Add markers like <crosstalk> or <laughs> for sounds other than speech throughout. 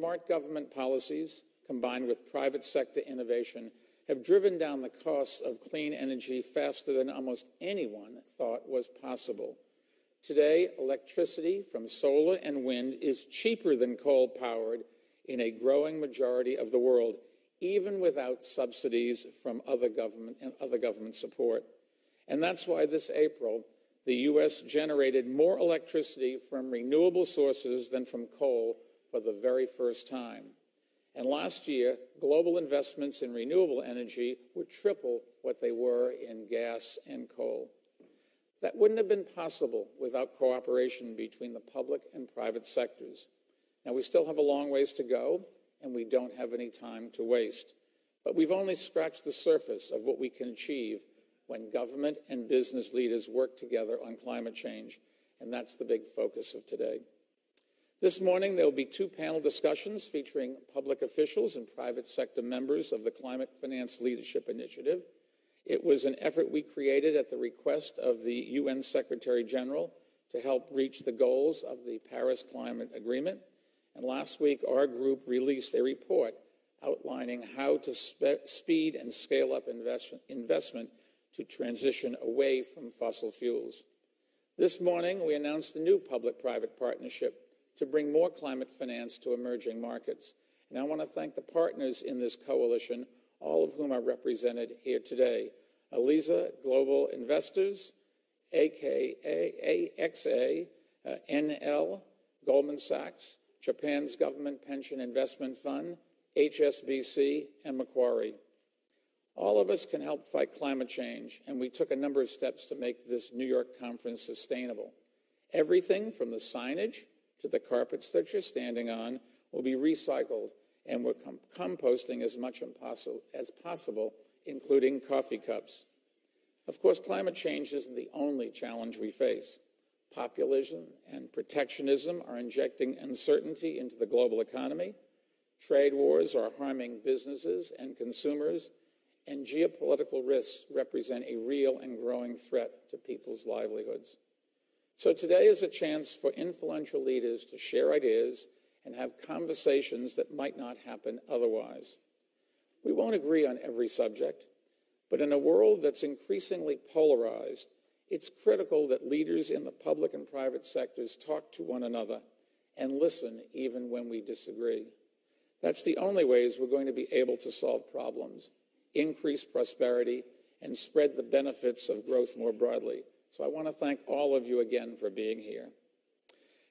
Smart government policies, combined with private sector innovation, have driven down the costs of clean energy faster than almost anyone thought was possible. Today, electricity from solar and wind is cheaper than coal powered in a growing majority of the world, even without subsidies from other government and other government support. And that's why this April, the U.S. generated more electricity from renewable sources than from coal for the very first time. And last year, global investments in renewable energy were triple what they were in gas and coal. That wouldn't have been possible without cooperation between the public and private sectors. Now, we still have a long ways to go, and we don't have any time to waste. But we've only scratched the surface of what we can achieve when government and business leaders work together on climate change, and that's the big focus of today. This morning, there will be two panel discussions featuring public officials and private sector members of the Climate Finance Leadership Initiative. It was an effort we created at the request of the UN Secretary General to help reach the goals of the Paris Climate Agreement. And last week, our group released a report outlining how to spe- speed and scale up investment, investment to transition away from fossil fuels. This morning, we announced a new public private partnership to bring more climate finance to emerging markets. And I want to thank the partners in this coalition, all of whom are represented here today. Aliza Global Investors, AKA, AXA, uh, NL, Goldman Sachs, Japan's Government Pension Investment Fund, HSBC, and Macquarie. All of us can help fight climate change, and we took a number of steps to make this New York conference sustainable. Everything from the signage to the carpets that you're standing on will be recycled and we're com- composting as much as possible, including coffee cups. Of course, climate change isn't the only challenge we face. Populism and protectionism are injecting uncertainty into the global economy. Trade wars are harming businesses and consumers, and geopolitical risks represent a real and growing threat to people's livelihoods. So today is a chance for influential leaders to share ideas and have conversations that might not happen otherwise. We won't agree on every subject, but in a world that's increasingly polarized, it's critical that leaders in the public and private sectors talk to one another and listen even when we disagree. That's the only ways we're going to be able to solve problems, increase prosperity, and spread the benefits of growth more broadly. So I want to thank all of you again for being here.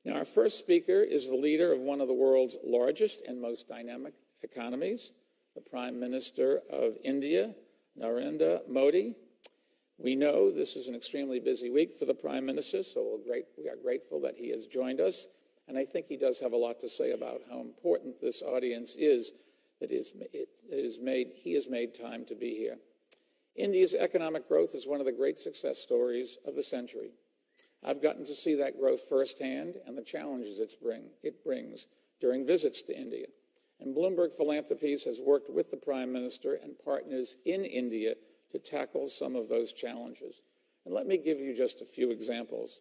Now, our first speaker is the leader of one of the world's largest and most dynamic economies, the Prime Minister of India, Narendra Modi. We know this is an extremely busy week for the Prime Minister, so we are grateful that he has joined us. And I think he does have a lot to say about how important this audience is that made, he has made time to be here. India's economic growth is one of the great success stories of the century. I've gotten to see that growth firsthand and the challenges bring, it brings during visits to India. And Bloomberg Philanthropies has worked with the Prime Minister and partners in India to tackle some of those challenges. And let me give you just a few examples.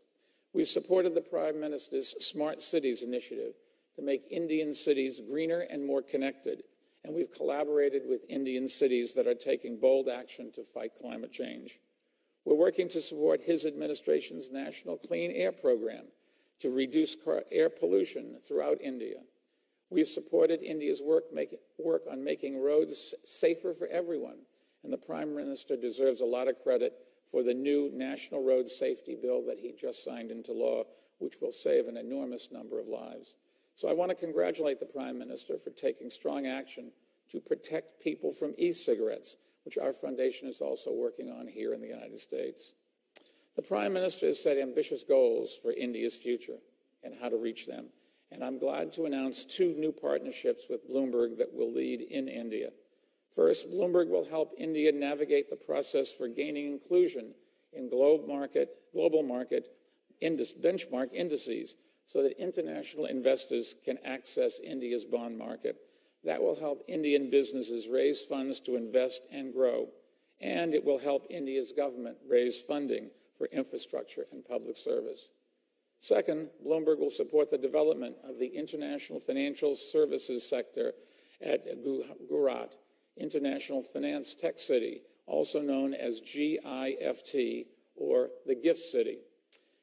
We've supported the Prime Minister's Smart Cities initiative to make Indian cities greener and more connected and we've collaborated with Indian cities that are taking bold action to fight climate change. We're working to support his administration's National Clean Air Program to reduce air pollution throughout India. We've supported India's work, make, work on making roads safer for everyone, and the Prime Minister deserves a lot of credit for the new National Road Safety Bill that he just signed into law, which will save an enormous number of lives. So I want to congratulate the Prime Minister for taking strong action to protect people from e-cigarettes, which our foundation is also working on here in the United States. The Prime Minister has set ambitious goals for India's future and how to reach them. And I'm glad to announce two new partnerships with Bloomberg that will lead in India. First, Bloomberg will help India navigate the process for gaining inclusion in global market, global market benchmark indices so that international investors can access India's bond market. That will help Indian businesses raise funds to invest and grow, and it will help India's government raise funding for infrastructure and public service. Second, Bloomberg will support the development of the international financial services sector at Gujarat International Finance Tech City, also known as GIFT or the Gift City.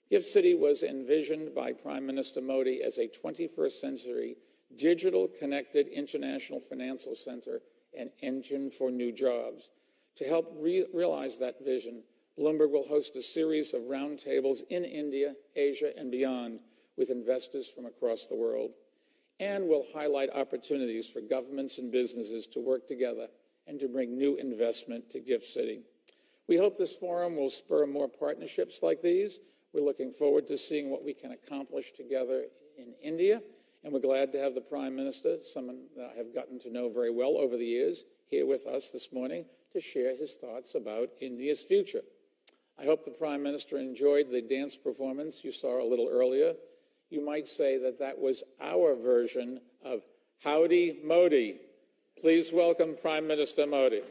Gift City was envisioned by Prime Minister Modi as a 21st century digital connected international financial center and engine for new jobs. To help re- realize that vision, Bloomberg will host a series of roundtables in India, Asia, and beyond with investors from across the world, and will highlight opportunities for governments and businesses to work together and to bring new investment to Gift City. We hope this forum will spur more partnerships like these. We're looking forward to seeing what we can accomplish together in India, and we're glad to have the Prime Minister, someone that I have gotten to know very well over the years, here with us this morning to share his thoughts about India's future. I hope the Prime Minister enjoyed the dance performance you saw a little earlier. You might say that that was our version of Howdy Modi. Please welcome Prime Minister Modi.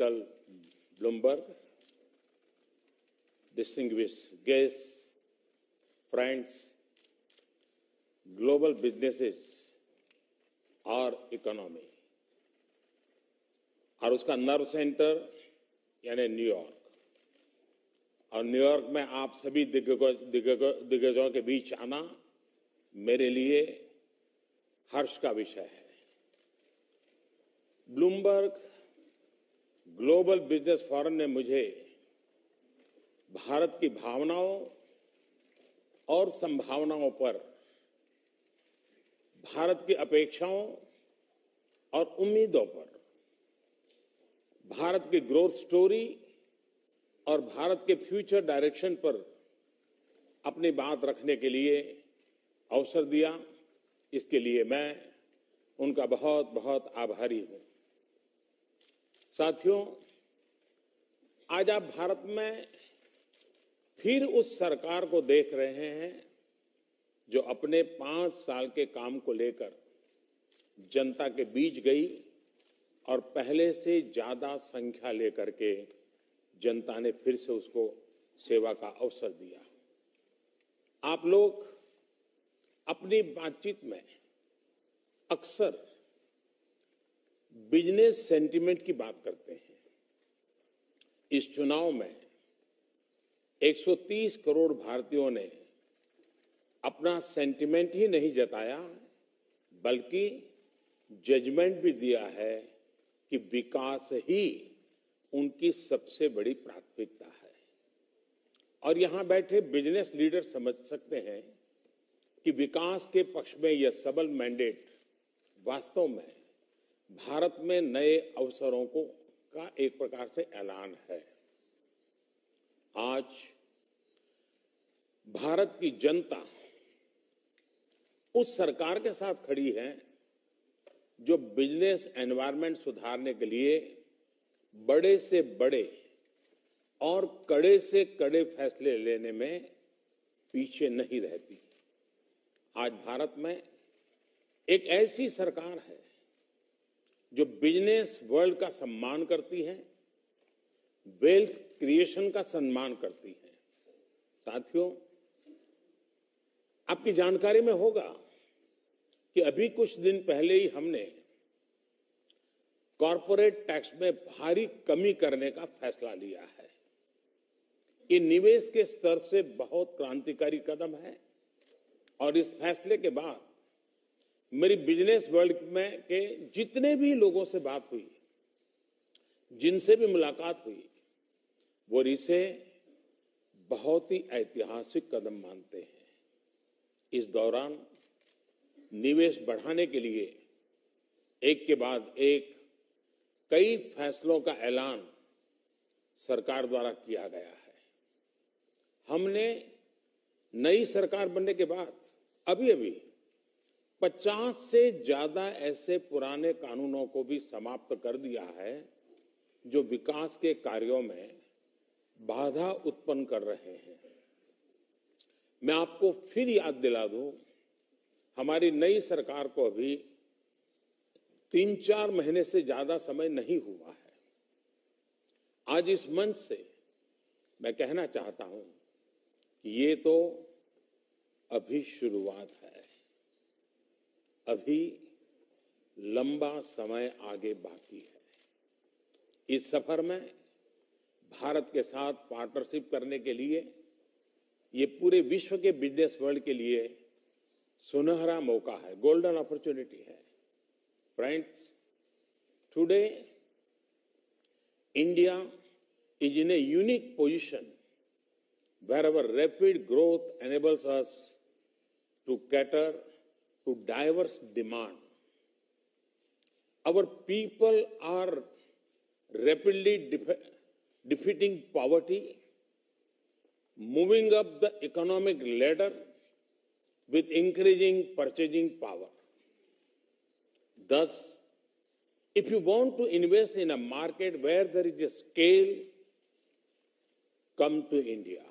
Michael Bloomberg, distinguished guests, friends, global businesses और economy और उसका nerve centre यानी New York और New York में आप सभी दिग्गजों के बीच आना मेरे लिए हर्ष का विषय है। ब्लूमबर्ग ग्लोबल बिज़नेस फोरम ने मुझे भारत की भावनाओं और संभावनाओं पर भारत की अपेक्षाओं और उम्मीदों पर, भारत की ग्रोथ स्टोरी और भारत के फ्यूचर डायरेक्शन पर अपनी बात रखने के लिए अवसर दिया। इसके लिए मैं उनका बहुत बहुत आभारी हूँ। साथियों, आज आप भारत में फिर उस सरकार को देख रहे हैं जो अपने पाँच साल के काम को लेकर जनता के बीच गई और पहले से ज़्यादा संख्या लेकर के जनता ने फिर से उसको सेवा का अवसर दिया। आप लोग अपनी बातचीत में अक्सर बिज़नेस सेंटीमेंट की बात करते हैं। इस चुनाव में 130 करोड़ भारतीयों ने अपना सेंटीमेंट ही नहीं जताया, बल्कि जजमेंट भी दिया है कि विकास ही उनकी सबसे बड़ी प्राथमिकता है। और यहाँ बैठे बिज़नेस लीडर समझ सकते हैं कि विकास के पक्ष में यह सबल मैंडेट वास्तव में भारत में नए अवसरों को का एक प्रकार से ऐलान है। आज भारत की जनता उस सरकार के साथ खड़ी है जो बिज़नेस एनवायरनमेंट सुधारने के लिए बड़े से बड़े और कड़े से कड़े फैसले लेने में पीछे नहीं रहती। आज भारत में एक ऐसी सरकार है जो बिज़नेस वर्ल्ड का सम्मान करती है, वेल्थ क्रिएशन का सम्मान करती है। साथियों, आपकी जानकारी में होगा कि अभी कुछ दिन पहले ही हमने कॉरपोरेट टैक्स में भारी कमी करने का फैसला लिया है। ये निवेश के स्तर से बहुत क्रांतिकारी कदम है और इस फैसले के बाद मेरी बिज़नेस वर्ल्ड में के जितने भी लोगों से बात हुई, जिनसे भी मुलाकात हुई, वो इसे बहुत ही ऐतिहासिक कदम मानते हैं। इस दौरान निवेश बढ़ाने के लिए एक के बाद एक कई फैसलों का ऐलान सरकार द्वारा किया गया है। हमने नई सरकार बनने के बाद अभी अभी 50 से ज़्यादा ऐसे पुराने कानूनों को भी समाप्त कर दिया है, जो विकास के कार्यों में बाधा उत्पन्न कर रहे हैं। मैं आपको फिर याद दिला दूँ, हमारी नई सरकार को अभी तीन चार महीने से ज़्यादा समय नहीं हुआ है। आज इस मंच से मैं कहना चाहता हूँ कि ये तो अभी शुरुआत है। अभी लंबा समय आगे बाकी है। इस सफ़र में भारत के साथ पार्टनरशिप करने के लिए, ये पूरे विश्व के बिज़नेस वर्ल्ड के लिए सुनहरा मौका है गोल्डन अपॉर्चुनिटी है। Friends today India is in a unique position where our rapid growth enables us to cater to diverse demand. Our people are rapidly def- defeating poverty, moving up the economic ladder with increasing purchasing power. Thus, if you want to invest in a market where there is a scale, come to India.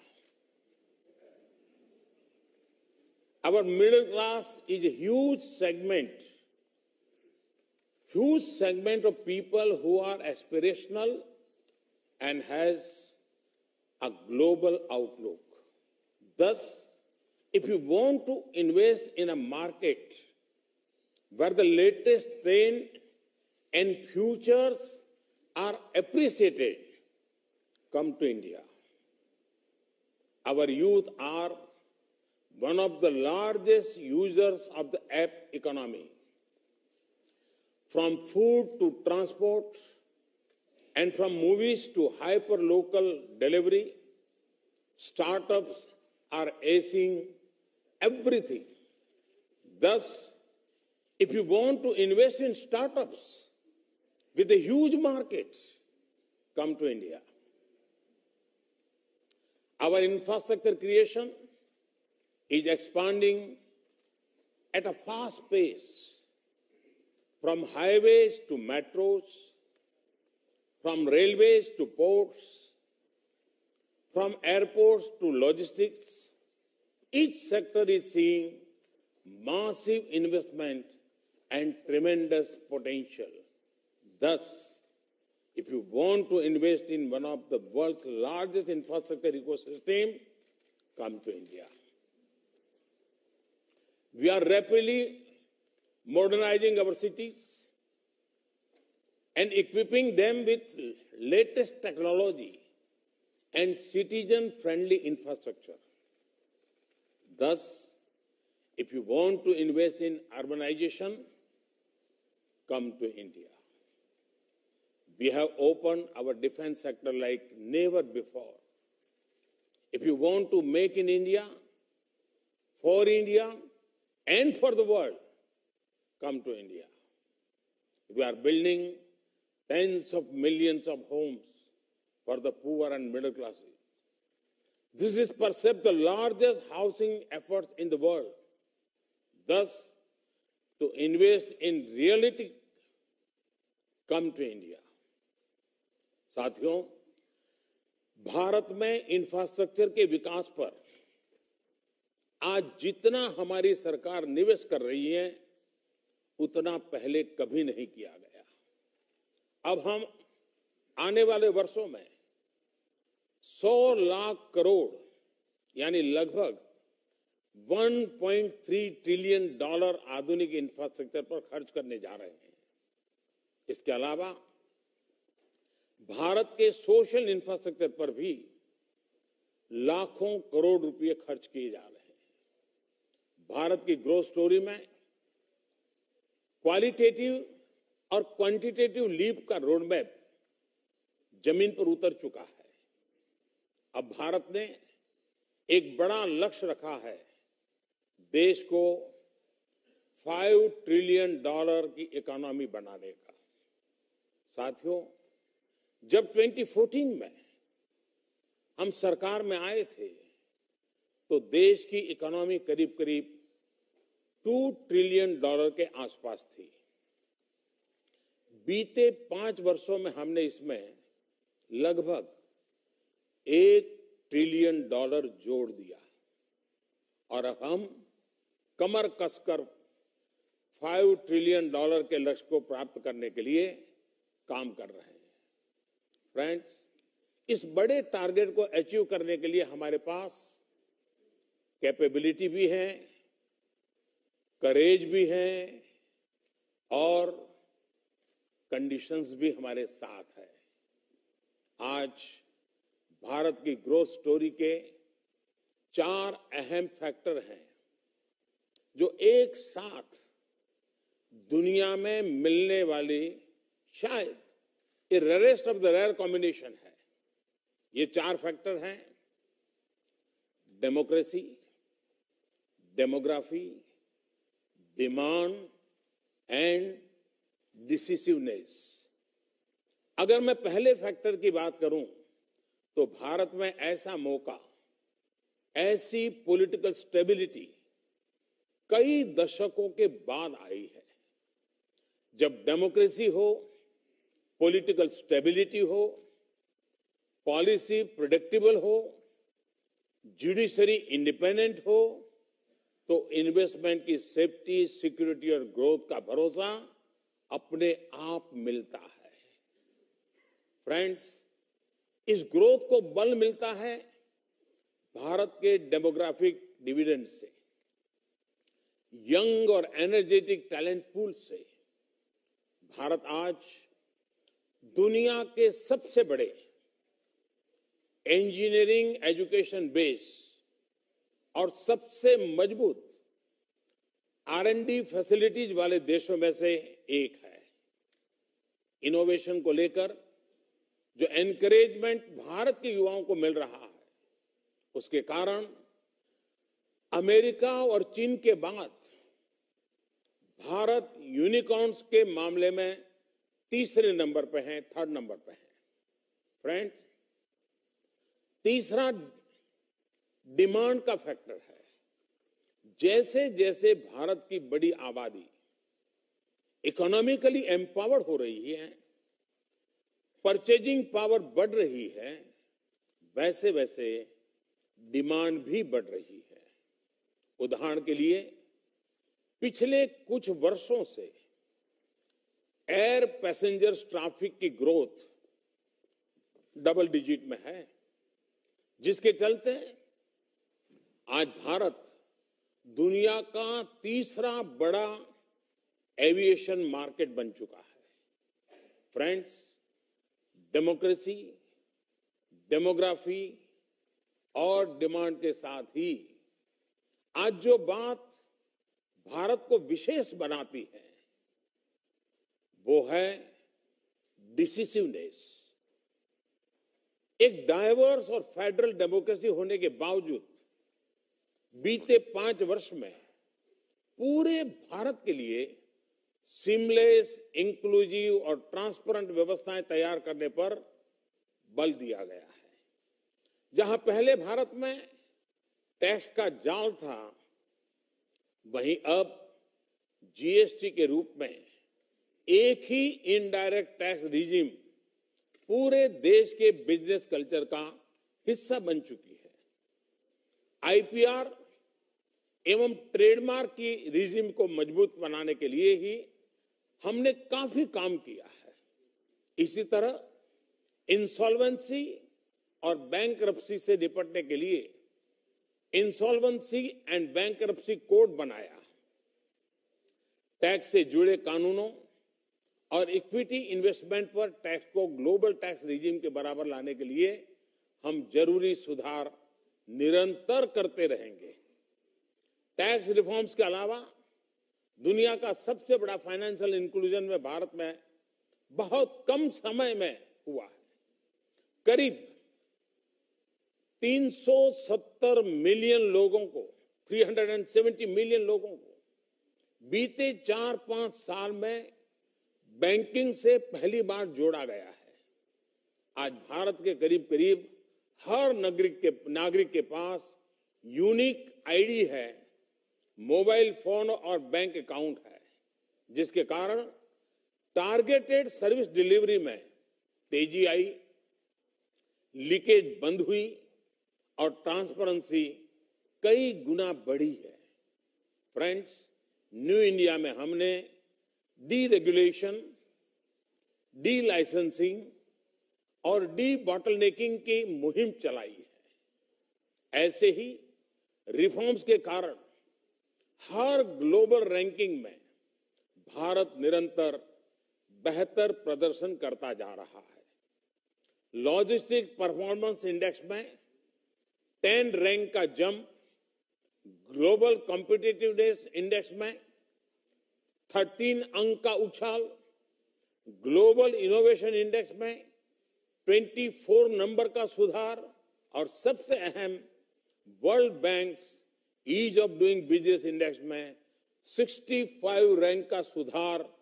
Our middle class is a huge segment, huge segment of people who are aspirational and has a global outlook. Thus, if you want to invest in a market where the latest trend and futures are appreciated, come to India. Our youth are one of the largest users of the app economy. From food to transport and from movies to hyper-local delivery, startups are acing everything. Thus, if you want to invest in startups with a huge market, come to India. Our infrastructure creation is expanding at a fast pace from highways to metros, from railways to ports, from airports to logistics. Each sector is seeing massive investment and tremendous potential. Thus, if you want to invest in one of the world's largest infrastructure ecosystem, come to India. We are rapidly modernizing our cities and equipping them with latest technology and citizen-friendly infrastructure. Thus, if you want to invest in urbanization, come to India. We have opened our defense sector like never before. If you want to make in India, for India, and for the world, come to India. We are building tens of millions of homes for the poor and middle classes. This is perhaps the largest housing effort in the world. Thus, to invest in reality, come to India. साथियों भारत में infrastructure के विकास पर आज जितना हमारी सरकार निवेश कर रही है, उतना पहले कभी नहीं किया गया। अब हम आने वाले वर्षों में 100 लाख करोड़, यानी लगभग 1.3 ट्रिलियन डॉलर आधुनिक इंफ्रास्ट्रक्चर पर खर्च करने जा रहे हैं। इसके अलावा भारत के सोशल इंफ्रास्ट्रक्चर पर भी लाखों करोड़ रुपए खर्च किए जा रहे हैं। भारत की ग्रोथ स्टोरी में क्वालिटेटिव और क्वांटिटेटिव लीप का रोडमैप ज़मीन पर उतर चुका है। अब भारत ने एक बड़ा लक्ष्य रखा है देश को फाइव ट्रिलियन डॉलर की इकोनॉमी बनाने का। साथियों, जब 2014 में हम सरकार में आए थे तो देश की इकोनॉमी करीब करीब टू ट्रिलियन डॉलर के आसपास थी। बीते पाँच वर्षों में हमने इसमें लगभग एक ट्रिलियन डॉलर जोड़ दिया। और अब हम कमर कसकर फाइव ट्रिलियन डॉलर के लक्ष्य को प्राप्त करने के लिए काम कर रहे हैं। फ्रेंड्स, इस बड़े टारगेट को अचीव करने के लिए हमारे पास कैपेबिलिटी भी है करेज भी है और कंडीशंस भी हमारे साथ है। आज भारत की ग्रोथ स्टोरी के चार अहम फैक्टर हैं, जो एक साथ दुनिया में मिलने वाली शायद ये rarest of the rare combination है। ये चार फैक्टर हैं, democracy, demography demand and decisiveness अगर मैं पहले फैक्टर की बात करूँ तो भारत में ऐसा मौका, ऐसी पॉलिटिकल स्टेबिलिटी कई दशकों के बाद आई है। जब डेमोक्रेसी हो पॉलिटिकल स्टेबिलिटी हो पॉलिसी प्रिडिक्टेबल हो जुडिशरी इंडिपेंडेंट हो तो इन्वेस्टमेंट की सेफ्टी सिक्योरिटी और ग्रोथ का भरोसा अपने आप मिलता है। फ्रेंड्स इस ग्रोथ को बल मिलता है भारत के डेमोग्राफिक डिविडेंड से यंग और एनर्जेटिक टैलेंट पूल से। भारत आज दुनिया के सबसे बड़े इंजीनियरिंग एजुकेशन बेस और सबसे मज़बूत आर एंड डी फैसिलिटीज़ वाले देशों में से एक है। इनोवेशन को लेकर जो एनकरेजमेंट भारत के युवाओं को मिल रहा है, उसके कारण अमेरिका और चीन के बाद भारत यूनिकॉर्न्स के मामले में तीसरे नंबर पर है थर्ड नंबर पर है। फ्रेंड्स तीसरा डिमांड का फैक्टर है। जैसे जैसे भारत की बड़ी आबादी इकोनॉमिकली एम्पावर्ड हो रही है, परचेजिंग पावर बढ़ रही है वैसे वैसे डिमांड भी बढ़ रही है। उदाहरण के लिए, पिछले कुछ वर्षों से एयर पैसेंजर्स ट्रैफ़िक की ग्रोथ डबल डिजिट में है, जिसके चलते आज भारत दुनिया का तीसरा बड़ा एविएशन मार्केट बन चुका है। फ्रेंड्स, डेमोक्रेसी, डेमोग्राफी और डिमांड के साथ ही आज जो बात भारत को विशेष बनाती है, वो है डिसिसिवनेस। एक डाइवर्स और फेडरल डेमोक्रेसी होने के बावजूद बीते पाँच वर्ष में पूरे भारत के लिए सिमलेस इंक्लूसिव और ट्रांसपेरेंट व्यवस्थाएँ तैयार करने पर बल दिया गया है। जहाँ पहले भारत में टैक्स का जाल था, वहीं अब जीएसटी के रूप में एक ही इनडायरेक्ट टैक्स रिजिम पूरे देश के बिज़नेस कल्चर का हिस्सा बन चुकी है। आईपीआर एवं ट्रेडमार्क की रिजिम को मज़बूत बनाने के लिए ही हमने काफ़ी काम किया है। इसी तरह इंसॉल्वेंसी और बैंक से निपटने के लिए इंसॉल्वेंसी एंड बैंक कोड बनाया। टैक्स से जुड़े कानूनों और इक्विटी इन्वेस्टमेंट पर टैक्स को ग्लोबल टैक्स रिजीम के बराबर लाने के लिए हम ज़रूरी सुधार निरंतर करते रहेंगे। टैक्स रिफॉर्म्स के अलावा दुनिया का सबसे बड़ा फाइनेंशियल इंक्लूजन में भारत में बहुत कम समय में हुआ है। करीब 370 मिलियन लोगों को 370 मिलियन लोगों को बीते चार पाँच साल में बैंकिंग से पहली बार जोड़ा गया है। आज भारत के करीब करीब हर नागरिक के नागरिक के पास यूनिक आईडी है। मोबाइल फ़ोन और बैंक अकाउंट है, जिसके कारण टारगेटेड सर्विस डिलीवरी में तेज़ी आई, लीकेज बंद हुई और ट्रांसपेरेंसी कई गुना बढ़ी है। फ्रेंड्स, न्यू इंडिया में हमने डी रेगुलेशन डी लाइसेंसिंग और डी बॉटलनेकिंग की मुहिम चलाई है। ऐसे ही रिफॉर्म्स के कारण हर ग्लोबल रैंकिंग में भारत निरंतर बेहतर प्रदर्शन करता जा रहा है। लॉजिस्टिक परफॉर्मेंस इंडेक्स में टेन रैंक का जंप, ग्लोबल कॉम्पिटिटिवनेस इंडेक्स में थर्टीन अंक का उछाल, ग्लोबल इनोवेशन इंडेक्स में 24 नंबर का सुधार और सबसे अहम world bank ease of doing business index में 65 रैंक का सुधार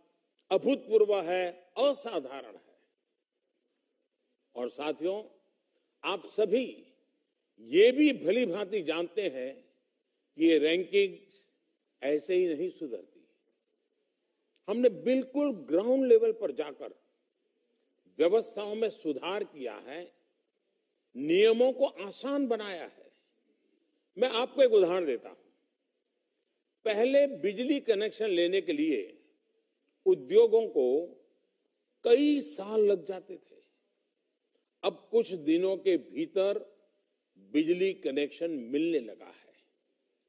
अभूतपूर्व है, असाधारण है। और साथियों, आप सभी ये भी भली भांति जानते हैं कि ये रैंकिंग ऐसे ही नहीं सुधरती। हमने बिल्कुल ग्राउंड लेवल पर जाकर व्यवस्थाओं में सुधार किया है, नियमों को आसान बनाया है। मैं आपको एक उदाहरण देता हूँ। पहले बिजली कनेक्शन लेने के लिए उद्योगों को कई साल लग जाते थे। अब कुछ दिनों के भीतर बिजली कनेक्शन मिलने लगा है।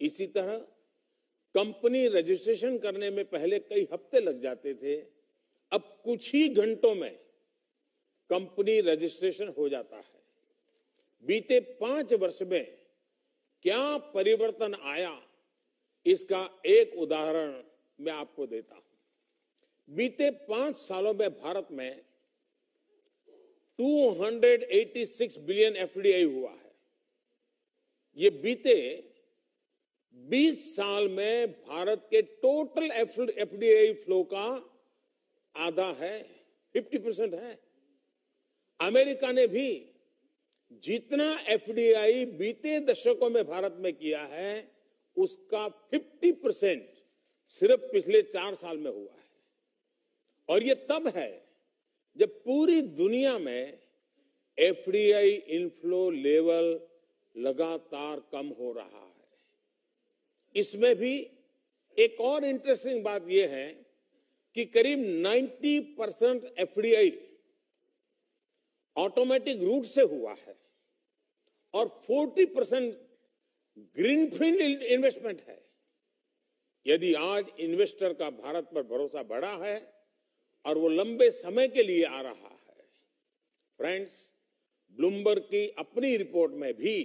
इसी तरह कंपनी रजिस्ट्रेशन करने में पहले कई हफ़्ते लग जाते थे। अब कुछ ही घंटों में कंपनी रजिस्ट्रेशन हो जाता है। बीते पाँच वर्ष में क्या परिवर्तन आया, इसका एक उदाहरण मैं आपको देता हूँ। बीते पाँच सालों में भारत में 286 बिलियन एफडीआई हुआ है। ये बीते 20 साल में भारत के टोटल एफडीआई फ्लो का आधा है 50 परसेंट है। अमेरिका ने भी जितना एफडीआई बीते दशकों में भारत में किया है, उसका 50 परसेंट सिर्फ़ पिछले चार साल में हुआ है। और ये तब है जब पूरी दुनिया में एफडीआई इनफ्लो लेवल लगातार कम हो रहा है। इसमें भी एक और इंटरेस्टिंग बात यह है कि करीब 90 परसेंट एफडीआई ऑटोमेटिक रूट से हुआ है। और 40 परसेंट ग्रीनफील्ड इन्वेस्टमेंट है। यदि आज इन्वेस्टर का भारत पर भरोसा बढ़ा है और वो लंबे समय के लिए आ रहा है फ्रेंड्स ब्लूमबर्ग की अपनी रिपोर्ट में भी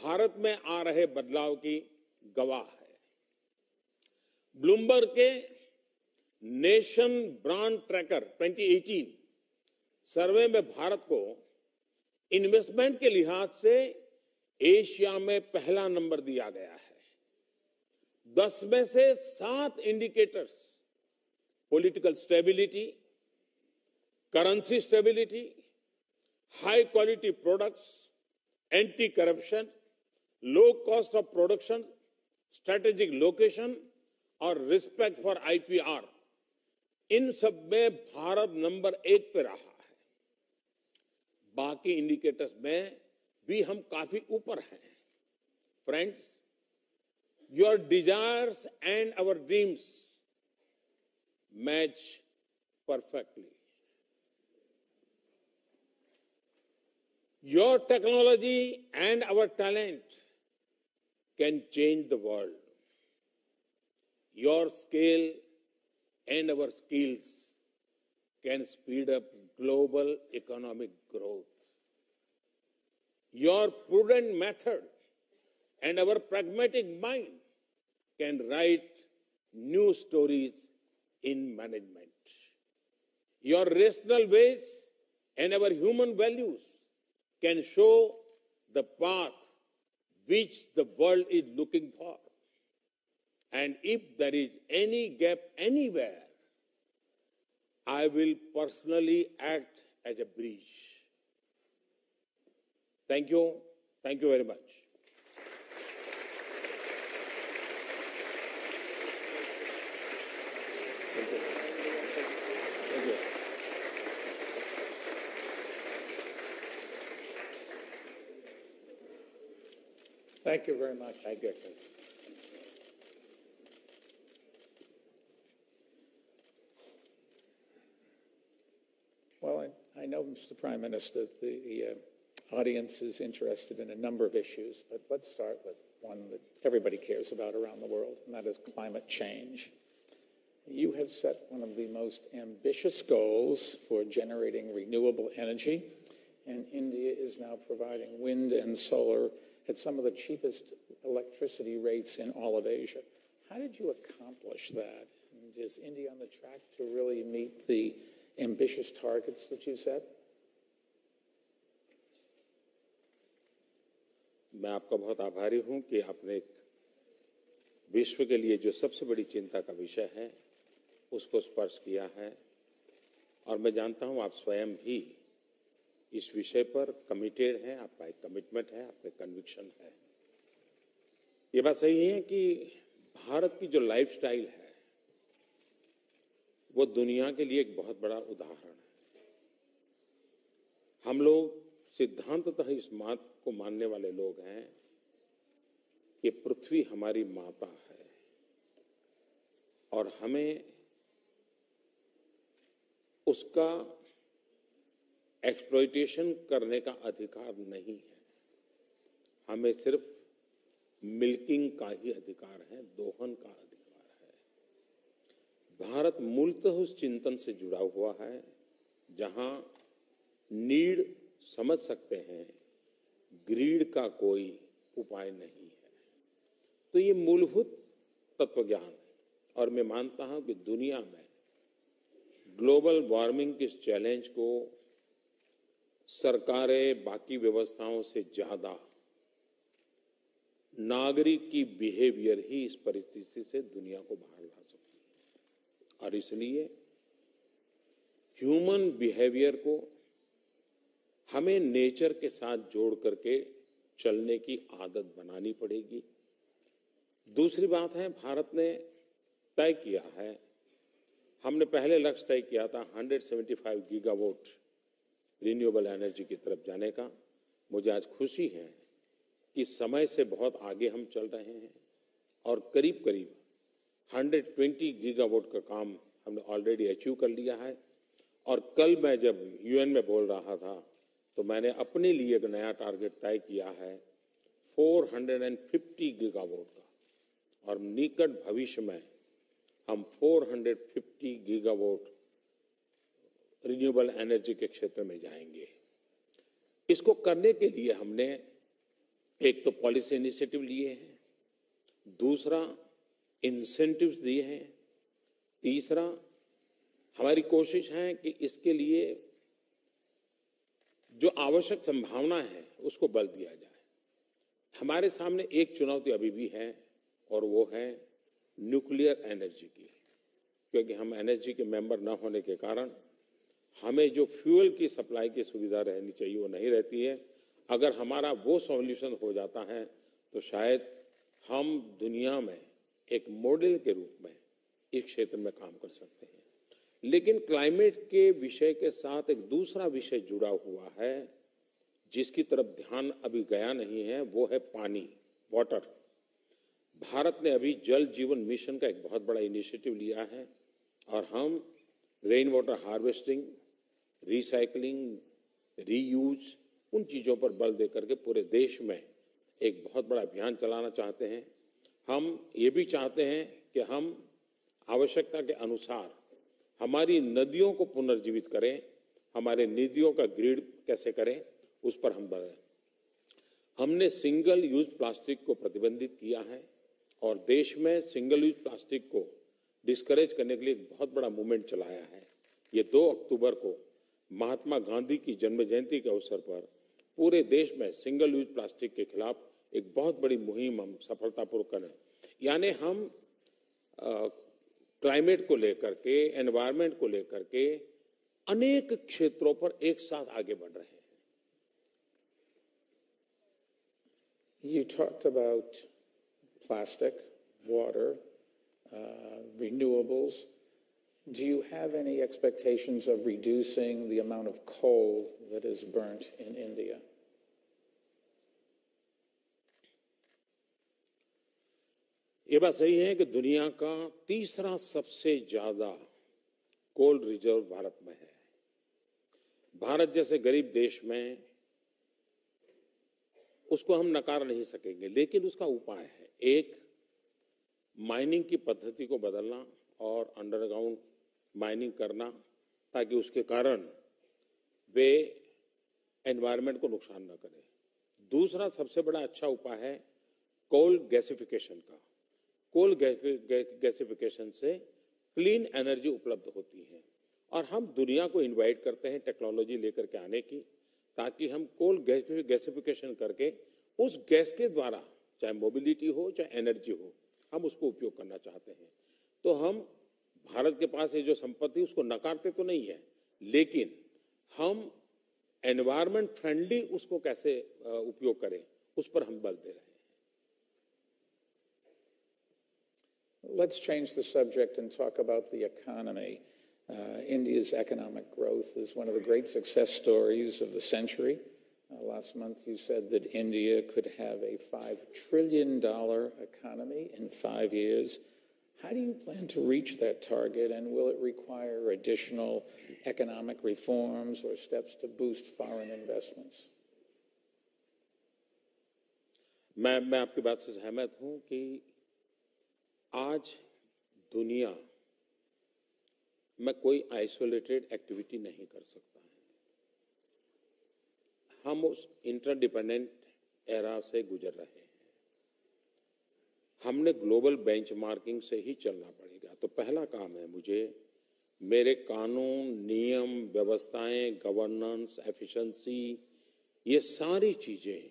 भारत में आ रहे बदलाव की गवाह है। ब्लूमबर्ग के नेशन ब्रांड ट्रैकर 2018 सर्वे में भारत को इन्वेस्टमेंट के लिहाज से एशिया में पहला नंबर दिया गया है। दस में से सात indicators political stability currency stability high quality products anti corruption low cost of production strategic location और रिस्पेक्ट फॉर आईपीआर इन सब में भारत नंबर एक पे रहा। बाकी इंडिकेटर्स में भी हम काफ़ी ऊपर हैं। Friends your desires and our dreams match perfectly your technology and our talent can change the world your scale and our skills can speed up global economic growth. Your prudent method and our pragmatic mind can write new stories in management. Your rational ways and our human values can show the path which the world is looking for. And if there is any gap anywhere, I will personally act as a bridge. Thank you. Thank you very much. Thank you. Thank you. Very much. Thank you. I know, Mr. Prime Minister, the, the uh, audience is interested in a number of issues, but let's start with one that everybody cares about around the world, and that is climate change. You have set one of the most ambitious goals for generating renewable energy, and India is now providing wind and solar at some of the cheapest electricity rates in all of Asia. How did you accomplish that? And is India on the track to really meet the ambitious targets that you set? मैं आपका बहुत आभारी हूँ कि आपने विश्व के लिए जो सबसे बड़ी चिंता का विषय है, उसको स्पर्श किया है। और मैं जानता हूँ आप स्वयं भी इस विषय पर कमिटेड हैं, आपका एक कमिटमेंट है, आपका कन्विक्शन है। ये बात सही है कि भारत की जो लाइफस्टाइल है, वो दुनिया के लिए एक बहुत बड़ा उदाहरण है। हम लोग सिद्धांततः इस बात को मानने वाले लोग हैं कि पृथ्वी हमारी माता है और हमें उसका एक्सप्लोइटेशन करने का अधिकार नहीं है। हमें सिर्फ़ मिल्किंग का ही अधिकार है, दोहन का अधिकार है। भारत मूलतः उस चिंतन से जुड़ा हुआ है जहाँ नीड समझ सकते हैं, ग्रीड का कोई उपाय नहीं है। तो ये मूलभूत तत्व ज्ञान और मैं मानता हूँ कि दुनिया में ग्लोबल वार्मिंग के चैलेंज को सरकारें बाकी व्यवस्थाओं से ज़्यादा नागरिक की बिहेवियर ही इस परिस्थिति से दुनिया को बाहर ला सकती है। और इसलिए ह्यूमन बिहेवियर को हमें नेचर के साथ जोड़ करके चलने की आदत बनानी पड़ेगी। दूसरी बात है, भारत ने तय किया है, हमने पहले लक्ष्य तय किया था 175 गीगावोट रिन्यूएबल एनर्जी की तरफ़ जाने का। मुझे आज खुशी है कि समय से बहुत आगे हम चल रहे हैं और करीब करीब 120 गीगावोट का काम हमने ऑलरेडी अचीव कर लिया है। और कल मैं जब यूएन में बोल रहा था तो मैंने अपने लिए एक नया टारगेट तय किया है 450 गीगावोट का। और निकट भविष्य में हम 450 गीगावोट रिन्यूएबल एनर्जी के क्षेत्र में जाएँगे। इसको करने के लिए हमने एक तो पॉलिसी इनिशिएटिव लिए हैं, दूसरा इंसेंटिव्स दिए हैं, तीसरा हमारी कोशिश है कि इसके लिए जो आवश्यक संभावना है, उसको बल दिया जाए। हमारे सामने एक चुनौती अभी भी है, और वो है न्यूक्लियर एनर्जी की। क्योंकि हम एनर्जी के मेंबर न होने के कारण हमें जो फ्यूल की सप्लाई की सुविधा रहनी चाहिए, वो नहीं रहती है। अगर हमारा वो सॉल्यूशन हो जाता है तो शायद हम दुनिया में एक मॉडल के रूप में इस क्षेत्र में काम कर सकते हैं। लेकिन क्लाइमेट के विषय के साथ एक दूसरा विषय जुड़ा हुआ है, जिसकी तरफ़ ध्यान अभी गया नहीं है, वो है पानी वाटर भारत ने अभी जल जीवन मिशन का एक बहुत बड़ा इनिशिएटिव लिया है, और हम rain water harvesting recycling reuse उन चीज़ों पर बल देकर के पूरे देश में एक बहुत बड़ा अभियान चलाना चाहते हैं। हम ये भी चाहते हैं कि हम आवश्यकता के अनुसार हमारी नदियों को पुनर्जीवित करें, हमारे नदियों का ग्रिड कैसे करें, उस पर हम बढ़े। हमने सिंगल यूज़ प्लास्टिक को प्रतिबंधित किया है और देश में सिंगल यूज़ प्लास्टिक को डिस्करेज करने के लिए एक बहुत बड़ा मूवमेंट चलाया है। ये दो अक्टूबर को महात्मा गांधी की जन्म जयंती के अवसर पर पूरे देश में सिंगल यूज़ प्लास्टिक के खिलाफ एक बहुत बड़ी मुहिम हम सफलतापूर्वक करें यानी हम क्लाइमेट को लेकर के एनवायरमेंट को लेकर के अनेक क्षेत्रों पर एक साथ आगे बढ़ रहे हैं You talked about plastic, water, uh, renewables. Do you have any expectations of reducing the amount of coal that is burnt in India? ये बात सही है कि दुनिया का तीसरा सबसे ज़्यादा कोल रिज़र्व भारत में है। भारत जैसे गरीब देश में उसको हम नकार नहीं सकेंगे, लेकिन उसका उपाय है। एक, माइनिंग की पद्धति को बदलना और अंडरग्राउंड माइनिंग करना, ताकि उसके कारण वे एनवायरनमेंट को नुकसान न करें। दूसरा सबसे बड़ा अच्छा उपाय है कोल गैसिफिकेशन का। कोल गैसिफिकेशन से क्लीन एनर्जी उपलब्ध होती है। और हम दुनिया को इनवाइट करते हैं टेक्नोलॉजी लेकर के आने की, ताकि हम कोल गैसिफिकेशन करके उस गैस के द्वारा, चाहे मोबिलिटी हो, चाहे एनर्जी हो, हम उसको उपयोग करना चाहते हैं। तो हम भारत के पास ये जो संपत्ति, उसको नकारते तो नहीं है, लेकिन हम एनवायरमेंट फ्रेंडली उसको कैसे उपयोग करें, उस पर हम बल दे रहे हैं। Let's change the subject and talk about the economy. Uh, India's economic growth is one of the great success stories of the century. Uh, last month, you said that India could have a $5 trillion economy in five years. How do you plan to reach that target, and will it require additional economic reforms or steps to boost foreign investments? मैं मैं आपकी बात से सहमत हूं कि आज दुनिया में कोई आइसोलेटेड एक्टिविटी नहीं कर सकता है। हम उस इंटरडिपेंडेंट एरा से गुजर रहे हैं। हमने ग्लोबल बेंचमार्किंग से ही चलना पड़ेगा। तो पहला काम है मुझे मेरे कानून, नियम, व्यवस्थाएँ गवर्नेंस एफिशिएंसी ये सारी चीज़ें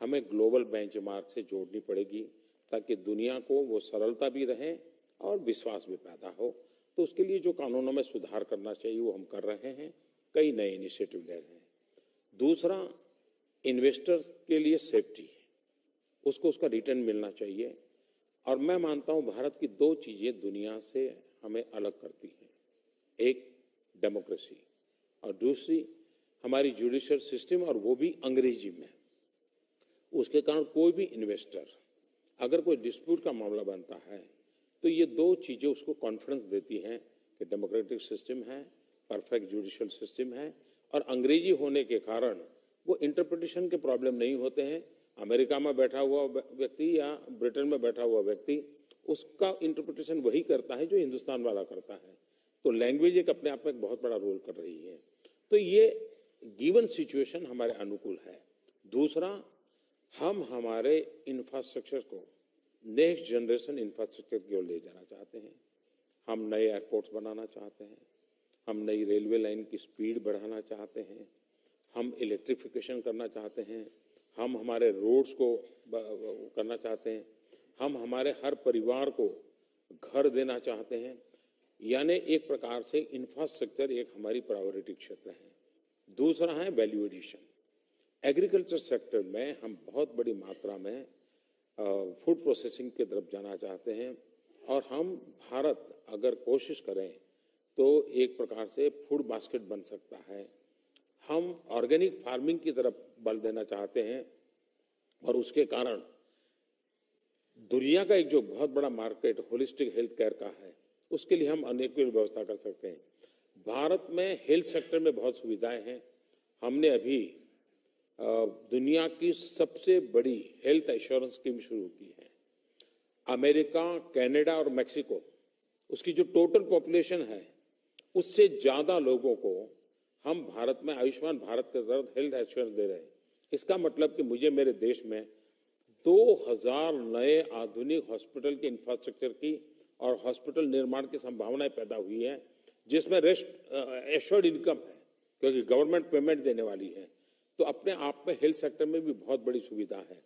हमें ग्लोबल बेंचमार्क से जोड़नी पड़ेगी। ताकि दुनिया को वो सरलता भी रहे और विश्वास भी पैदा हो। तो उसके लिए जो कानूनों में सुधार करना चाहिए, वो हम कर रहे हैं। कई नए इनिशिएटिव ले रहे हैं। दूसरा इन्वेस्टर्स के लिए सेफ्टी है। उसको उसका रिटर्न मिलना चाहिए। और मैं मानता हूँ, भारत की दो चीज़ें दुनिया से हमें अलग करती हैं। एक डेमोक्रेसी और दूसरी, हमारी जुडिशियल सिस्टम और वो भी अंग्रेज़ी में। उसके कारण कोई भी इन्वेस्टर अगर कोई डिस्प्यूट का मामला बनता है तो ये दो चीज़ें उसको कॉन्फिडेंस देती हैं कि डेमोक्रेटिक सिस्टम है परफेक्ट जुडिशियल सिस्टम है, और अंग्रेज़ी होने के कारण वो इंटरप्रिटेशन के प्रॉब्लम नहीं होते हैं। अमेरिका में बैठा हुआ व्यक्ति या ब्रिटेन में बैठा हुआ व्यक्ति, उसका इंटरप्रिटेशन वही करता है जो हिंदुस्तान वाला करता है। तो लैंग्वेज एक अपने आप में एक बहुत बड़ा रोल कर रही है। तो ये गिवन सिचुएशन हमारे अनुकूल है। दूसरा हम हमारे इंफ्रास्ट्रक्चर को नेक्स्ट जनरेशन इंफ्रास्ट्रक्चर की ओर ले जाना चाहते हैं। हम नए एयरपोर्ट्स बनाना चाहते हैं। हम नई रेलवे लाइन की स्पीड बढ़ाना चाहते हैं। हम इलेक्ट्रिफिकेशन करना चाहते हैं। हम हमारे रोड्स को करना चाहते हैं। हम हमारे हर परिवार को घर देना चाहते हैं। यानी एक प्रकार से इंफ्रास्ट्रक्चर एक हमारी प्रायोरिटी क्षेत्र है। दूसरा है वैल्यू एडिशन एग्रीकल्चर सेक्टर में हम बहुत बड़ी मात्रा में फ़ूड प्रोसेसिंग की तरफ़ जाना चाहते हैं। और हम भारत अगर कोशिश करें तो एक प्रकार से फ़ूड बास्केट बन सकता है। हम ऑर्गेनिक फ़ार्मिंग की तरफ़ बल देना चाहते हैं और उसके कारण दुनिया का एक जो बहुत बड़ा मार्केट होलिस्टिक हेल्थ केयर का है, उसके लिए हम अनेक व्यवस्था कर सकते हैं। भारत में हेल्थ सेक्टर में बहुत सुविधाएँ हैं। हमने अभी दुनिया की सबसे बड़ी हेल्थ इंश्योरेंस स्कीम शुरू की है। अमेरिका, कनाडा और मैक्सिको, उसकी जो टोटल पॉपुलेशन है, उससे ज़्यादा लोगों को हम भारत में, आयुष्मान भारत के तहत हेल्थ इंश्योरेंस दे रहे हैं। इसका मतलब कि मुझे मेरे देश में 2000 नए आधुनिक हॉस्पिटल के इंफ्रास्ट्रक्चर की और हॉस्पिटल निर्माण की संभावनाएँ पैदा हुई है, जिसमें रेस्ट एश्योर्ड इनकम है, क्योंकि गवर्नमेंट पेमेंट देने वाली है। तो अपने आप में हेल्थ सेक्टर में भी बहुत बड़ी सुविधा है।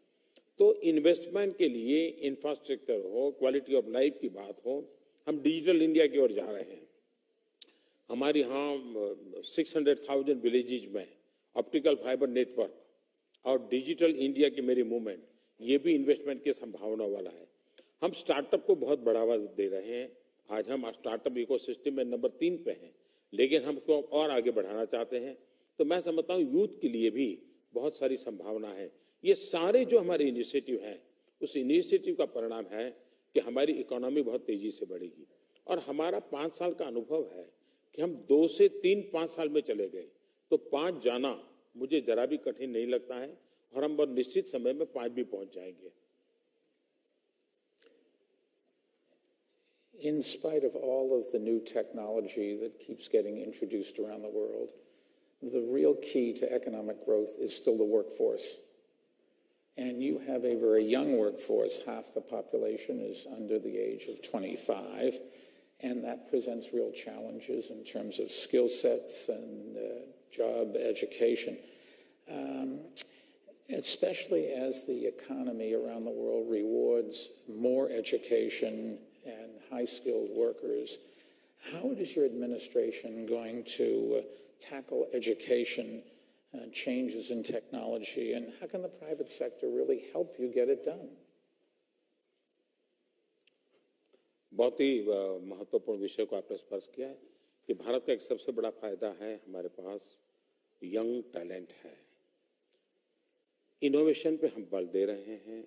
तो इन्वेस्टमेंट के लिए इंफ्रास्ट्रक्चर हो क्वालिटी ऑफ़ लाइफ की बात हो, हम डिजिटल इंडिया की ओर जा रहे हैं। हमारे यहाँ सिक्स हंड्रेड थाउज़ेंड विलेजेज में ऑप्टिकल फाइबर नेटवर्क और डिजिटल इंडिया की मेरी मूवमेंट ये भी इन्वेस्टमेंट की संभावना वाला है। हम स्टार्टअप को बहुत बढ़ावा दे रहे हैं। आज हम स्टार्टअप इकोसिस्टम में नंबर तीन पे हैं, लेकिन हम उसको और आगे बढ़ाना चाहते हैं। तो मैं समझता हूँ यूथ के लिए भी बहुत सारी संभावना है। ये सारे जो हमारे इनिशिएटिव हैं उस इनिशिएटिव का परिणाम है कि हमारी इकोनॉमी बहुत तेज़ी से बढ़ेगी। और हमारा पाँच साल का अनुभव है कि हम दो से तीन पाँच साल में चले गए। तो पाँच जाना मुझे जरा भी कठिन नहीं लगता है और हम बहुत निश्चित समय में पाँच भी पहुँच जाएँगे। In spite of all of the new technology that keeps getting introduced around the world, the real key to economic growth is still the workforce. And you have a very young workforce. Half the population is under the age of 25. And that presents real challenges in terms of skill sets and uh, job education. Um, especially as the economy around the world rewards more education and high skilled workers. How is your administration going to uh, tackle education uh, changes in technology, and how can the private sector really help you get it done? बहुत ही महत्वपूर्ण विषय को आपने स्पर्श किया है कि भारत का एक सबसे बड़ा फ़ायदा है हमारे पास यंग टैलेंट है। इनोवेशन पे हम बल दे रहे हैं।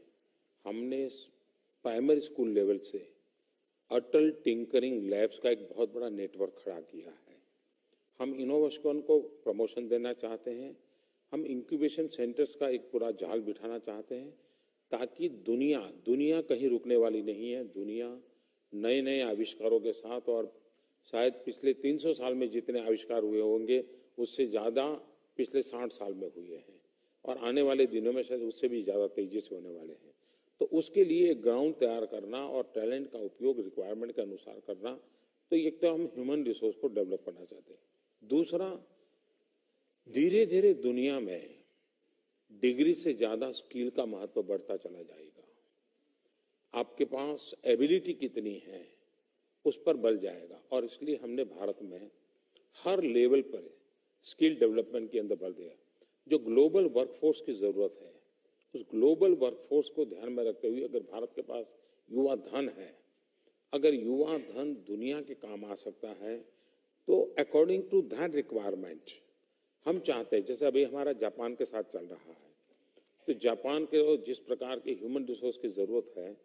हमने प्राइमरी स्कूल लेवल से अटल टिंकरिंग लैब्स का एक बहुत बड़ा नेटवर्क खड़ा किया है। हम इनोवेशन को प्रमोशन देना चाहते हैं। हम इंक्यूबेशन सेंटर्स का एक पूरा जाल बिठाना चाहते हैं ताकि दुनिया दुनिया कहीं रुकने वाली नहीं है। दुनिया नए नए आविष्कारों के साथ और शायद पिछले 300 साल में जितने आविष्कार हुए होंगे, उससे ज़्यादा पिछले 60 साल में हुए हैं और आने वाले दिनों में शायद उससे भी ज़्यादा तेज़ी से होने वाले हैं। तो उसके लिए एक ग्राउंड तैयार करना और टैलेंट का उपयोग रिक्वायरमेंट के अनुसार करना तो एक तो हम ह्यूमन रिसोर्स को डेवलप करना चाहते हैं। दूसरा धीरे धीरे दुनिया में डिग्री से ज़्यादा स्किल का महत्व बढ़ता चला जाएगा। आपके पास एबिलिटी कितनी है, उस पर बल जाएगा। और इसलिए हमने भारत में हर लेवल पर स्किल डेवलपमेंट के अंदर बल दिया। जो ग्लोबल वर्कफोर्स की ज़रूरत है, उस ग्लोबल वर्कफोर्स को ध्यान में रखते हुए अगर भारत के पास युवा धन है, अगर युवा धन दुनिया के काम आ सकता है तो अकॉर्डिंग टू दैट रिक्वायरमेंट हम चाहते हैं, जैसे अभी हमारा जापान के साथ चल रहा है तो जापान के जिस प्रकार के ह्यूमन रिसोर्स की ज़रूरत है,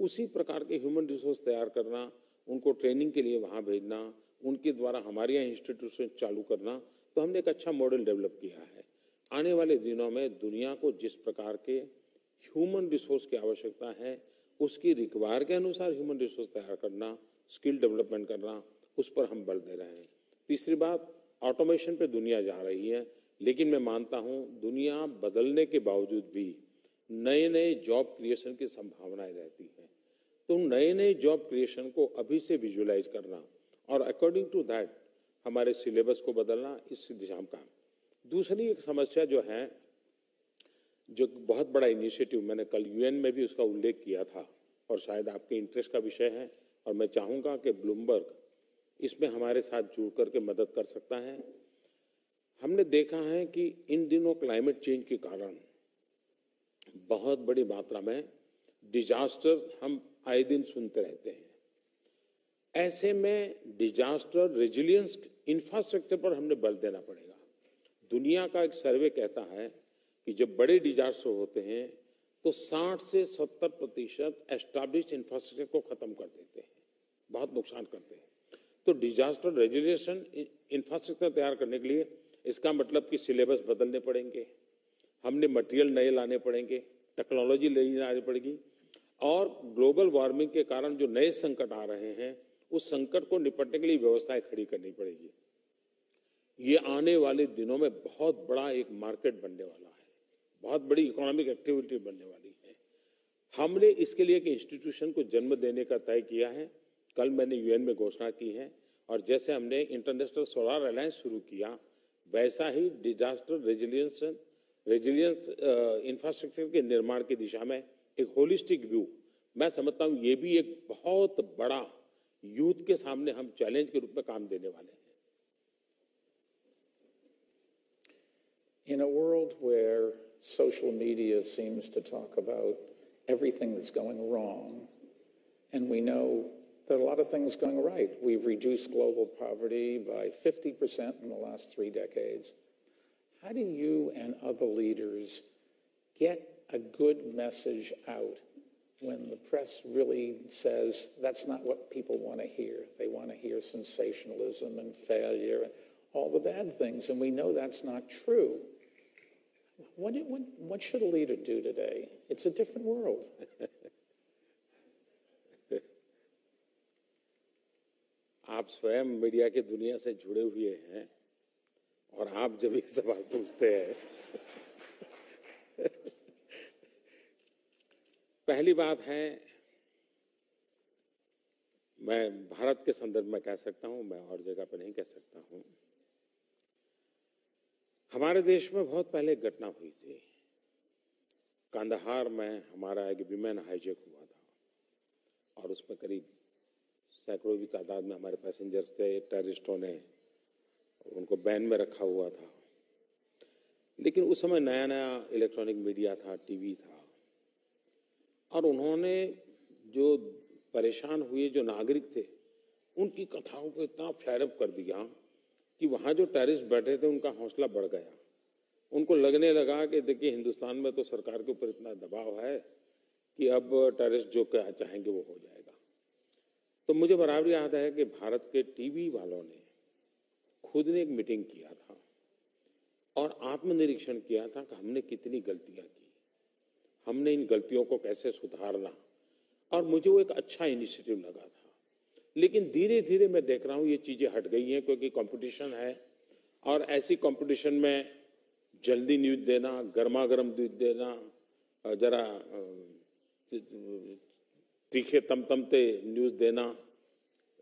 उसी प्रकार के ह्यूमन रिसोर्स तैयार करना, उनको ट्रेनिंग के लिए वहाँ भेजना, उनके द्वारा हमारे यहाँ इंस्टीट्यूशन चालू करना तो हमने एक अच्छा मॉडल डेवलप किया है। आने वाले दिनों में दुनिया को जिस प्रकार के ह्यूमन रिसोर्स की आवश्यकता है, उसकी रिक्वायर के अनुसार ह्यूमन रिसोर्स तैयार करना स्किल डेवलपमेंट करना उस पर हम बल दे रहे हैं। तीसरी बात ऑटोमेशन पे दुनिया जा रही है, लेकिन मैं मानता हूँ दुनिया बदलने के बावजूद भी नए नए जॉब क्रिएशन की संभावनाएँ रहती हैं। तो नए नए जॉब क्रिएशन को अभी से विजुलाइज करना और अकॉर्डिंग टू दैट हमारे सिलेबस को बदलना, इस दिशा में काम दूसरी एक समस्या जो है, जो बहुत बड़ा इनिशिएटिव मैंने कल यूएन में भी उसका उल्लेख किया था, और शायद आपके इंटरेस्ट का विषय है, और मैं चाहूँगा कि ब्लूमबर्ग इसमें हमारे साथ जुड़ करके मदद कर सकता है। हमने देखा है कि इन दिनों क्लाइमेट चेंज के कारण बहुत बड़ी मात्रा में डिजास्टर हम आए दिन सुनते रहते हैं। ऐसे में डिजास्टर रेजिलियंस इंफ्रास्ट्रक्चर पर हमने बल देना पड़ेगा। दुनिया का एक सर्वे कहता है कि जब बड़े डिजास्टर होते हैं तो 60 से 70 प्रतिशत एस्टाब्लिश इंफ्रास्ट्रक्चर को खत्म कर देते हैं। बहुत नुकसान करते हैं। तो डिजास्टर रेजिलिएशन इंफ्रास्ट्रक्चर तैयार करने के लिए इसका मतलब कि सिलेबस बदलने पड़ेंगे। हमने मटेरियल नए लाने पड़ेंगे टेक्नोलॉजी नई लानी पड़ेगी और ग्लोबल वार्मिंग के कारण जो नए संकट आ रहे हैं, उस संकट को निपटने के लिए व्यवस्थाएँ खड़ी करनी पड़ेगी। ये आने वाले दिनों में बहुत बड़ा एक मार्केट बनने वाला है। बहुत बड़ी इकोनॉमिक एक्टिविटी बनने वाली है। हमने इसके लिए एक इंस्टीट्यूशन को जन्म देने का तय किया है। कल मैंने यूएन में घोषणा की है और जैसे हमने इंटरनेशनल सोलर अलायंस शुरू किया वैसा ही डिजास्टर रेजिलियंस रेजिलियंस इंफ्रास्ट्रक्चर के निर्माण की दिशा में एक होलिस्टिक व्यू मैं समझता हूँ ये भी एक बहुत बड़ा यूथ के सामने हम चैलेंज के रूप में काम देने वाले हैं। In a world where social media seems to talk about everything that's going wrong, and we know there are a lot of things going right. We've reduced global poverty by 50% in the last three decades. How do you and other leaders get a good message out when the press really says that's not what people want to hear. They want to hear sensationalism and failure and all the bad things, and we know that's not true. What, what, what should a leader do today? It's a different world. <laughs> आप स्वयं media की दुनिया से जुड़े हुए हैं और आप जब ये सवाल पूछते हैं, पहली बात है, मैं भारत के संदर्भ में कह सकता हूँ, मैं और जगह पर नहीं कह सकता हूँ। हमारे देश में बहुत पहले घटना हुई थी। कांदाहार में हमारा एक विमेन हाईजेक हुआ था और उसमें करीब सैकड़ों की तादाद में हमारे पैसेंजर्स थे टेररिस्टों ने उनको बैन में रखा हुआ था। लेकिन उस समय नया नया इलेक्ट्रॉनिक मीडिया था टीवी था। और उन्होंने जो परेशान हुए, जो नागरिक थे, उनकी कथाओं को इतना फ्लैरअप कर दिया कि वहाँ जो टेररिस्ट बैठे थे, उनका हौसला बढ़ गया। उनको लगने लगा कि देखिए, हिंदुस्तान में तो सरकार के ऊपर इतना दबाव है कि अब टेररिस्ट जो क्या चाहेंगे वो हो जाएगा। तो मुझे बराबर याद है कि भारत के टीवी वालों ने खुद ने एक मीटिंग किया था और आत्मनिरीक्षण किया था कि हमने कितनी गलतियाँ की। हमने इन गलतियों को कैसे सुधारना। और मुझे वो एक अच्छा इनिशिएटिव लगा था। लेकिन धीरे धीरे मैं देख रहा हूँ ये चीज़ें हट गई हैं क्योंकि कंपटीशन है और ऐसी कंपटीशन में जल्दी न्यूज़ देना गर्मा गर्म न्यूज़ देना, जरा तीखे तमतमते न्यूज़ देना,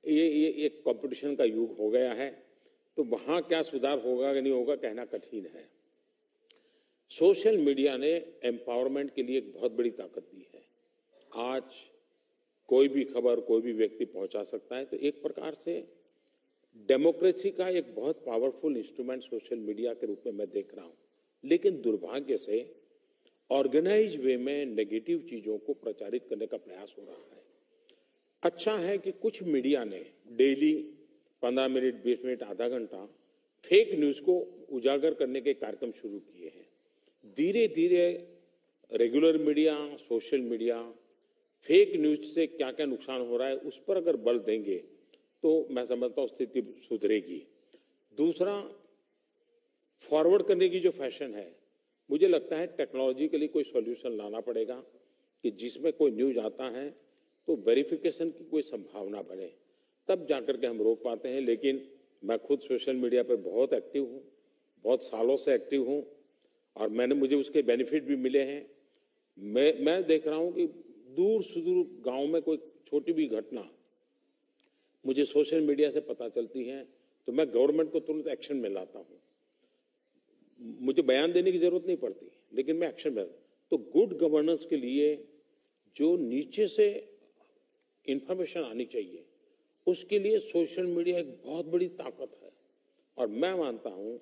ये ये एक कंपटीशन का युग हो गया है तो वहाँ क्या सुधार होगा कि नहीं होगा, कहना कठिन है। सोशल मीडिया ने एम्पावरमेंट के लिए एक बहुत बड़ी ताकत दी है। आज कोई भी खबर, कोई भी व्यक्ति पहुँचा सकता है तो एक प्रकार से डेमोक्रेसी का एक बहुत पावरफुल इंस्ट्रूमेंट सोशल मीडिया के रूप में मैं देख रहा हूँ। लेकिन दुर्भाग्य से ऑर्गेनाइज वे में नेगेटिव चीज़ों को प्रचारित करने का प्रयास हो रहा है। अच्छा है कि कुछ मीडिया ने डेली पंद्रह मिनट, बीस मिनट, आधा घंटा फेक न्यूज़ को उजागर करने के कार्यक्रम शुरू किए हैं। धीरे धीरे regular media social media fake news से क्या क्या नुकसान हो रहा है, उस पर अगर बल देंगे तो मैं समझता हूँ स्थिति सुधरेगी। दूसरा फॉरवर्ड करने की जो फ़ैशन है मुझे लगता है टेक्नोलॉजी के लिए कोई सॉल्यूशन लाना पड़ेगा कि जिसमें कोई न्यूज़ आता है तो वेरिफिकेशन की कोई संभावना बने। तब जाकर के हम रोक पाते हैं, लेकिन मैं खुद सोशल मीडिया पर बहुत एक्टिव हूँ, बहुत सालों से एक्टिव हूँ, और मैंने, मुझे उसके बेनिफिट भी मिले हैं। मैं मैं देख रहा हूँ कि दूर सुदूर गाँव में कोई छोटी भी घटना मुझे सोशल मीडिया से पता चलती है तो मैं गवर्नमेंट को तुरंत एक्शन में लाता हूँ। मुझे बयान देने की ज़रूरत नहीं पड़ती, लेकिन मैं एक्शन में तो गुड गवर्नेंस के लिए जो नीचे से इंफॉर्मेशन आनी चाहिए, उसके लिए सोशल मीडिया एक बहुत बड़ी ताकत है। और मैं मानता हूँ,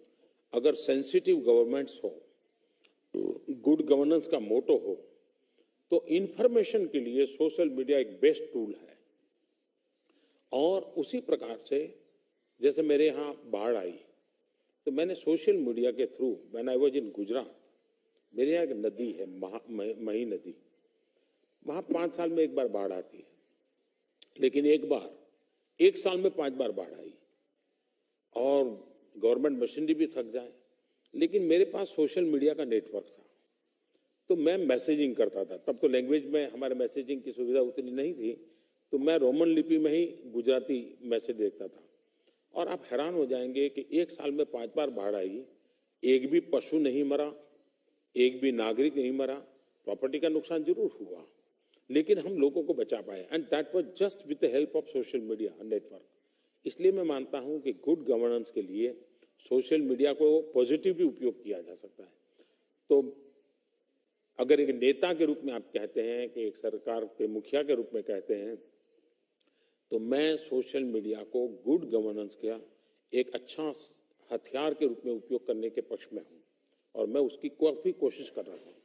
अगर सेंसिटिव गवर्नमेंट्स हो गुड गवर्नेंस का मोटो हो तो इंफॉर्मेशन के लिए सोशल मीडिया एक बेस्ट टूल है। और उसी प्रकार से, जैसे मेरे यहाँ बाढ़ आई तो मैंने सोशल मीडिया के through man I was in Gujarat मेरे यहाँ एक नदी है मही नदी। वहाँ पाँच साल में एक बार बाढ़ आती है। लेकिन एक बार, एक साल में पाँच बार बाढ़ आई। और गवर्नमेंट मशीनरी भी थक जाए। लेकिन मेरे पास सोशल मीडिया का नेटवर्क था। तो मैं मैसेजिंग करता था। तब तो लैंग्वेज में हमारे मैसेजिंग की सुविधा उतनी नहीं थी। तो मैं रोमन लिपि में ही गुजराती मैसेज देखता था। और आप हैरान हो जाएँगे कि एक साल में पाँच बार बाढ़ आई। एक भी पशु नहीं मरा, एक भी नागरिक नहीं मरा प्रॉपर्टी का नुकसान ज़रूर हुआ। लेकिन हम लोगों को बचा पाए and that was just with the help of social media network इसलिए मैं मानता हूँ कि गुड गवर्नेंस के लिए सोशल मीडिया को पॉजिटिवली उपयोग किया जा सकता है। तो अगर एक नेता के रूप में आप कहते हैं कि एक सरकार के मुखिया के रूप में कहते हैं तो मैं सोशल मीडिया को गुड गवर्नेंस का एक अच्छा हथियार के रूप में उपयोग करने के पक्ष में हूं और मैं उसकी काफी कोशिश कर रहा हूं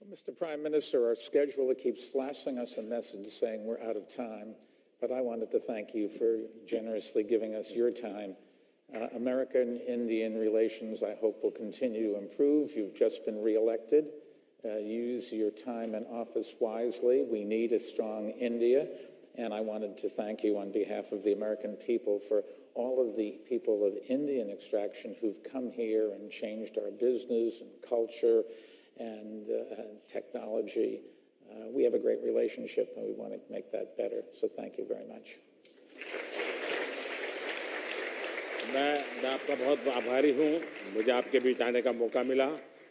Well, Mr. Prime Minister, our scheduler keeps flashing us a message saying we're out of time, but I wanted to thank you for generously giving us your time. Uh, American Indian relations, I hope, will continue to improve. You've just been reelected. uh, use your time in office wisely. We need a strong India. And I wanted to thank you on behalf of the American people for all of the people of Indian extraction who've come here and changed our business and culture and uh, technology. Uh, we have a great relationship and we want to make that better. So thank you very much. मैं मैं आपका बहुत आभारी हूं मुझे आपके बीच आने का मौका मिला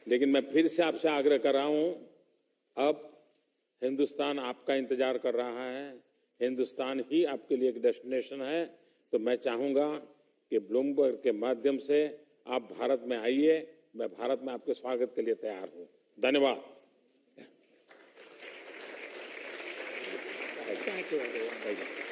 लेकिन मैं फिर से आपसे आग्रह कर रहा हूँ अब हिंदुस्तान आपका इंतज़ार कर रहा है हिंदुस्तान ही आपके लिए एक डेस्टिनेशन है तो मैं चाहूँगा कि ब्लूमबर्ग के माध्यम से आप भारत में आइए मैं भारत में आपके स्वागत के लिए तैयार हूँ। धन्यवाद। Thank you, everyone.